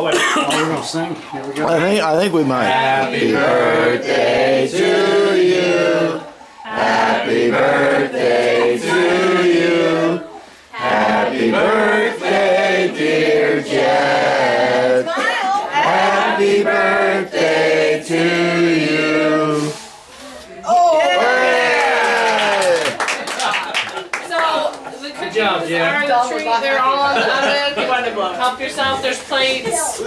Oh, wait. Oh, we're gonna sing. Here we go. I think I think we might. Happy birthday to you. Happy birthday to you. Happy birthday, dear Jett. Happy birthday to you. Oh. So the cookies job, Jett. are on the tree. They're all on the oven. Help yourself. There's plates.